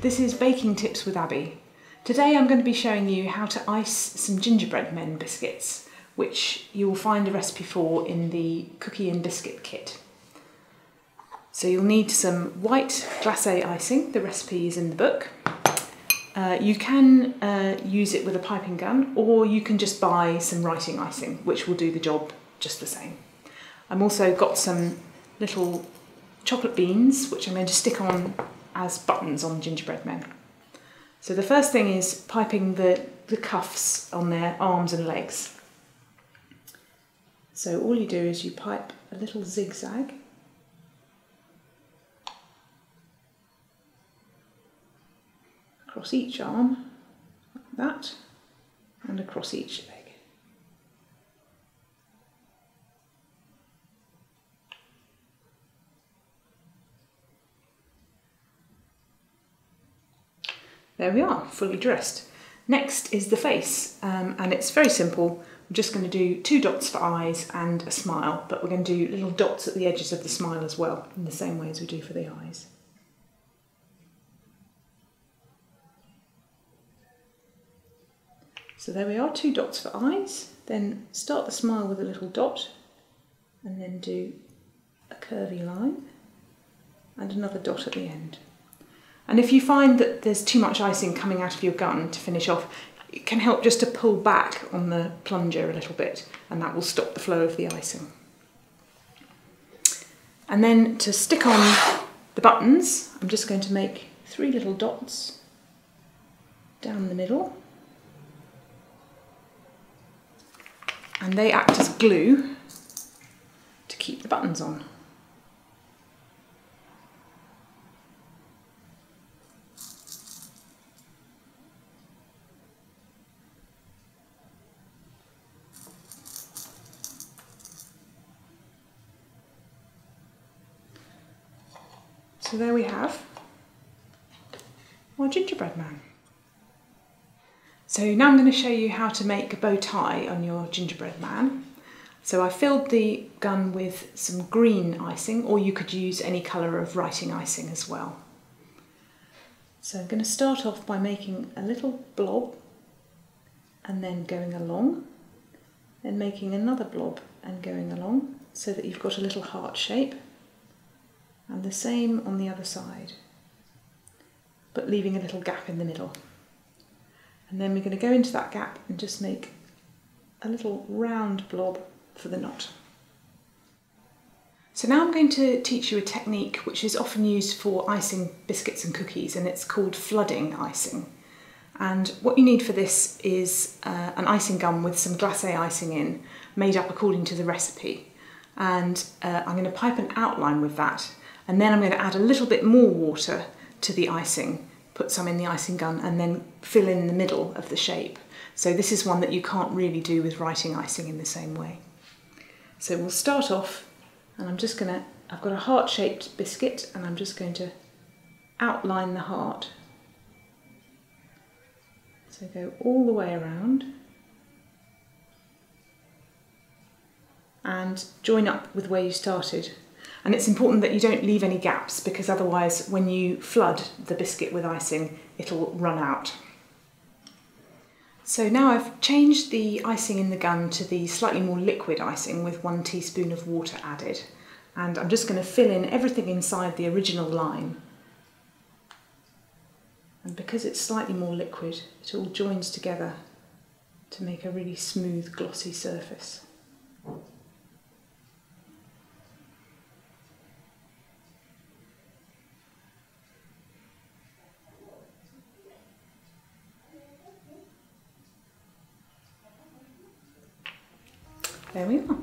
this is Baking Tips with Abi. Today I'm going to be showing you how to ice some gingerbread men biscuits, which you will find a recipe for in the cookie and biscuit kit. So you'll need some white glacé icing, the recipe is in the book. Uh, you can uh, use it with a piping gun or you can just buy some writing icing, which will do the job just the same. I've also got some little chocolate beans, which I'm going to stick on as buttons on gingerbread men. So the first thing is piping the, the cuffs on their arms and legs. So all you do is you pipe a little zigzag across each arm, like that, and across each leg. There we are, fully dressed. Next is the face, um, and it's very simple. We're just going to do two dots for eyes and a smile, but we're going to do little dots at the edges of the smile as well, in the same way as we do for the eyes. So there we are, two dots for eyes. Then start the smile with a little dot, and then do a curvy line, and another dot at the end. And if you find that there's too much icing coming out of your gun to finish off, it can help just to pull back on the plunger a little bit and that will stop the flow of the icing. And then to stick on the buttons, I'm just going to make three little dots down the middle. And they act as glue to keep the buttons on. So there we have our gingerbread man. So now I'm going to show you how to make a bow tie on your gingerbread man. So I filled the gun with some green icing, or you could use any colour of writing icing as well. So I'm going to start off by making a little blob and then going along, then making another blob and going along so that you've got a little heart shape and the same on the other side, but leaving a little gap in the middle. And then we're going to go into that gap and just make a little round blob for the knot. So now I'm going to teach you a technique which is often used for icing biscuits and cookies and it's called flooding icing. And what you need for this is uh, an icing gun with some glacé icing in, made up according to the recipe. And uh, I'm going to pipe an outline with that and then I'm going to add a little bit more water to the icing, put some in the icing gun and then fill in the middle of the shape. So this is one that you can't really do with writing icing in the same way. So we'll start off and I'm just going to, I've got a heart-shaped biscuit and I'm just going to outline the heart. So go all the way around and join up with where you started. And it's important that you don't leave any gaps because otherwise when you flood the biscuit with icing, it'll run out. So now I've changed the icing in the gun to the slightly more liquid icing with one teaspoon of water added. And I'm just going to fill in everything inside the original line. And because it's slightly more liquid, it all joins together to make a really smooth, glossy surface. There we are.